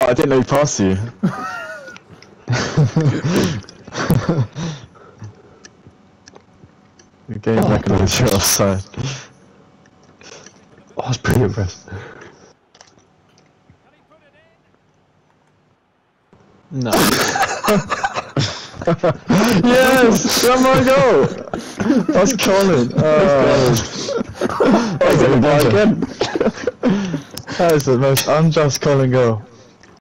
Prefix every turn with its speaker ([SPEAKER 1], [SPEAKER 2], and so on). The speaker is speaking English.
[SPEAKER 1] I didn't know he passed you. the game
[SPEAKER 2] Oh,
[SPEAKER 1] recognised you're offside.
[SPEAKER 2] Oh, I was pretty impressed.
[SPEAKER 1] No. yes! Oh That's my goal! That's Colin. Oh. That's
[SPEAKER 2] Again.
[SPEAKER 1] That is the most unjust Colin goal.